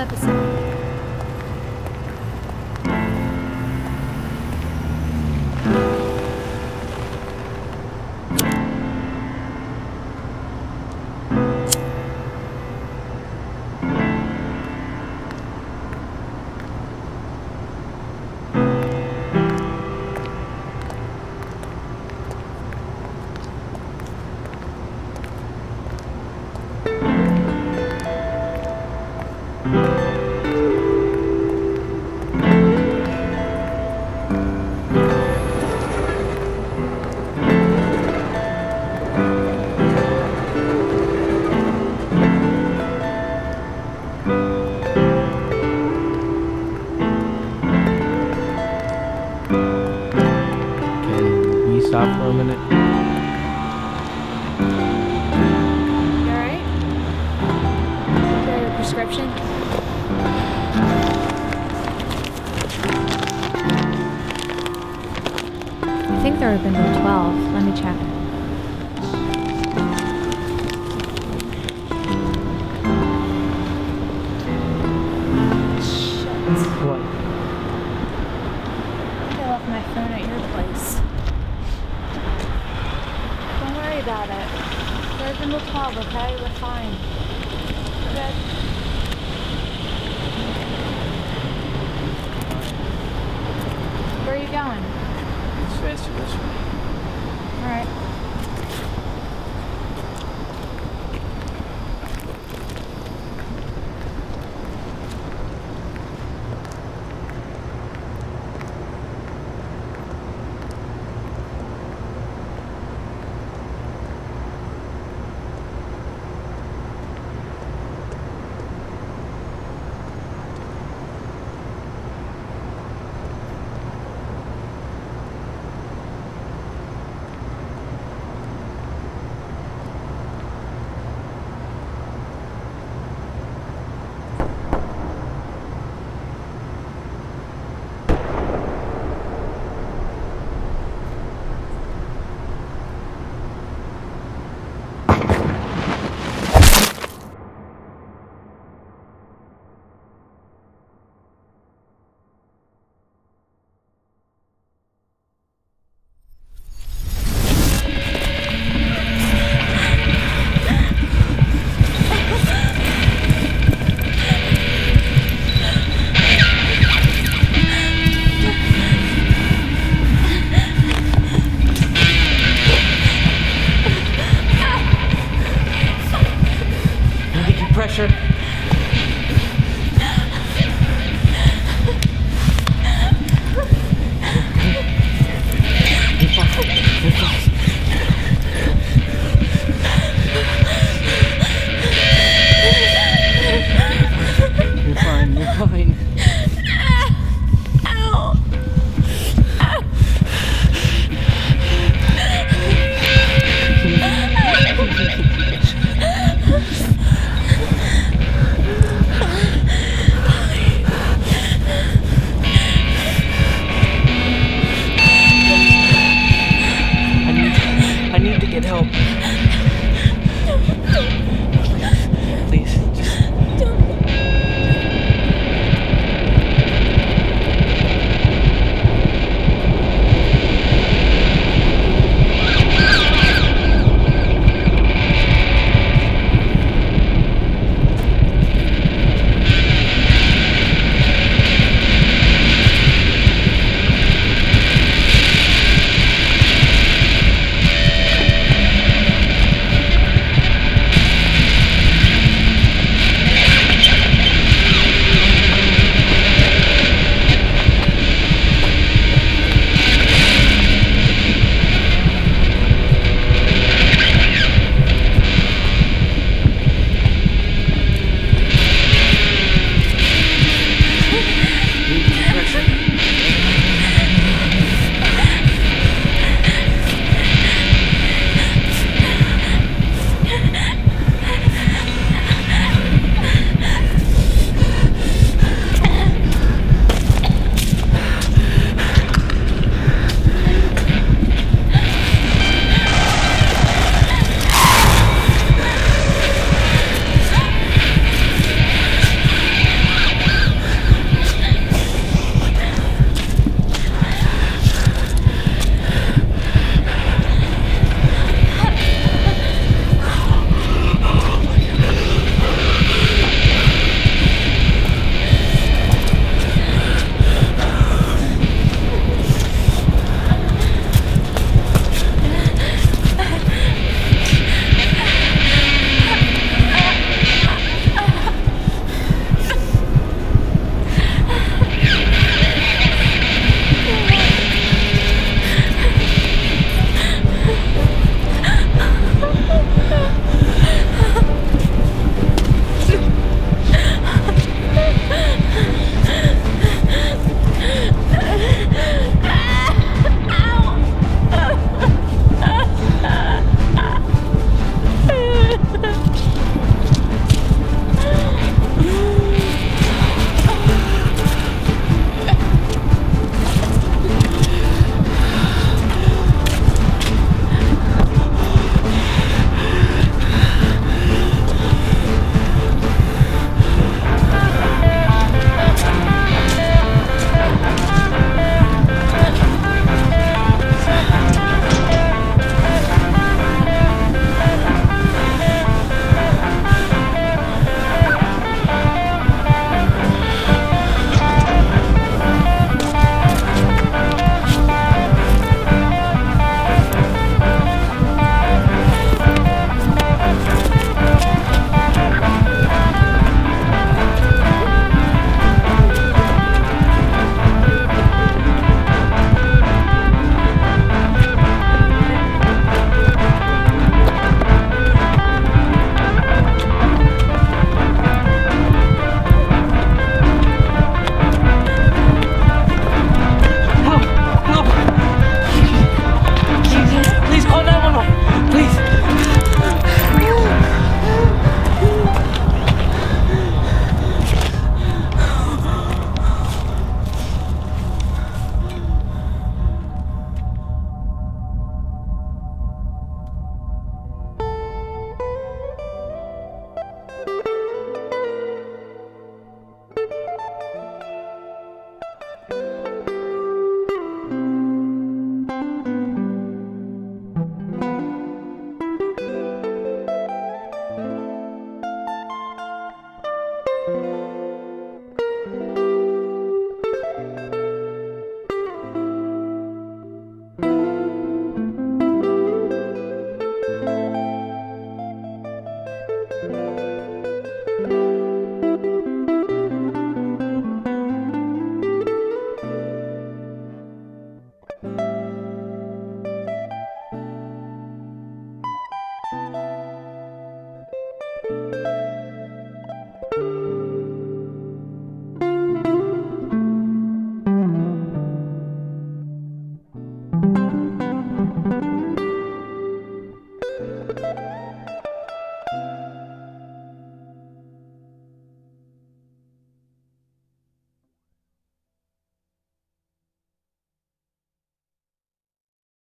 episode. Stop for a minute? I think they're open till 12. Let me check. What? I think I left my phone at your place. Don't worry about it. They're open till 12, okay? We're fine. We're good. Where are you going? It's faster this